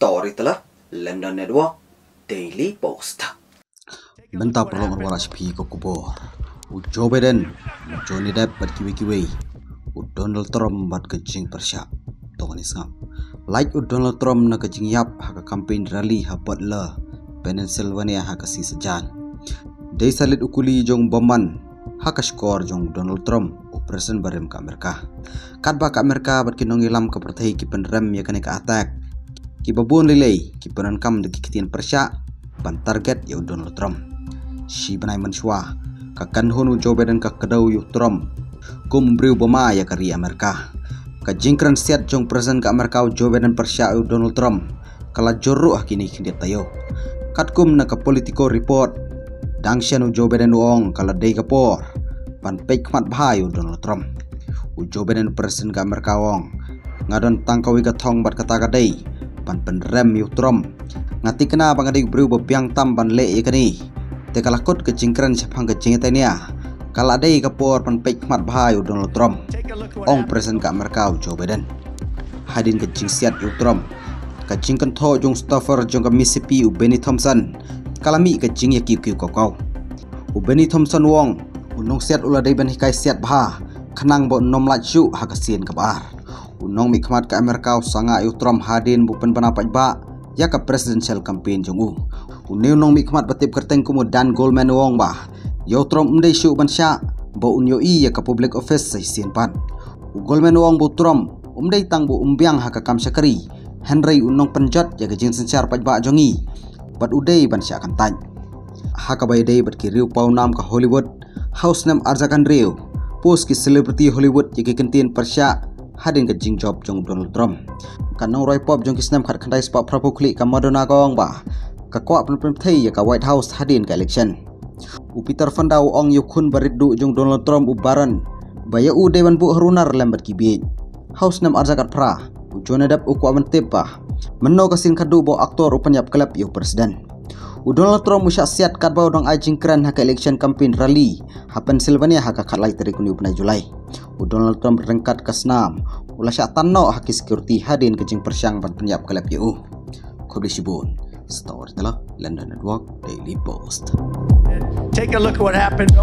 story telah London Network Daily Post. Benta perlu menwara sepi ke kubur. U Joe Biden, u Johnny Depp bat kiwi kiwi. U Donald Trump bat kecing persyak. Tongan isngam. Like u Donald Trump na kecing yap haka campaign rally ha Butler, Pennsylvania haka si sejan. Day salit ukuli jong boman haka skor jong Donald Trump u presiden barem ka Amerika. Kat ba ka Amerika bat kinong ilam ka pertahi ki penrem ya kene ka attack. Ki babun lilay ki penan kam de ki kitian persyak ban target ya Donald Trump. Si benai menshwa ka kan Joe Biden ka kadau yu Trump. Kum briu boma ya kari Amerika. Ka jingkran siat jong presiden ka Amerika Joe Biden persya yu Donald Trump. Kala jorru ah kini kini tayo. Kat kum na ka politiko report dang sianu Joe Biden uong kala day ka por. Pan pek mat bahayu Donald Trump. U Joe Biden presiden ka Amerika uong ngadon tangkawi ka thong bat kata ka pan penrem yu Trump ngati kena bangadik briu bebiang tam ban le ikani te kalakut ke cingkran siapang ke cingit ini ya kalau ada yang kepor pan pek mat bahaya Donald Trump ong presiden ke Amerika Joe Biden. Hadin ke cingsiat u Trump ke cingkan to jong staffer jong ke Mississippi u Benny Thompson. Kalami ke cing ya kiu kiu kau kau. U Benny Thompson wong unong siat ulah dari ben hikai siat bah kenang bo nom lacu hakasien ke bar unong mikmat ke Amerika sanga u Trump hadin bukan penapat ba ya ke presidential campaign jong u Uniu nong mikmat batip kerteng kumu dan Goldman wong bah. Yo trom mdei syu ban sya bo unyo i ya ka public office sai sin pan. U Goldman wong bu trom umdei tang bu umbiang ha ka kam syakari. Henry unong penjat ya ka jing sencar paj ba jongi. Bat udei ban sya kan tan. Ha ka bai dei bat ki riu pau nam ka Hollywood. House nam arzakan riu. Post ki celebrity Hollywood ya kentin persya hadin ke jing job jong Donald Trump. Kanong Roy Pop jong ki snam khat khandai spa prapu klik ka Madonna gong ba. Ka kwa pen pen thei ya ka white house hadin ka election. U peter fandau ong yu khun barit du jung donald trump u baran. Baya u dewan bu harunar lembat ki house nam arza kat pra. U jona dap u kwa tepa menno ka sin kadu bo aktor u penyap klub yu presiden. u donald trump usha siat kat bau dong ajing kran ha ka election campaign rally. Ha pennsylvania ha ka khalai tarik ni upna julai. U donald trump rengkat ka snam ula sya tanno ha ki security hadin ke jing persyang ban penyap klub yu Kau disebut story telah London Network Daily Post. Take a look at what happened.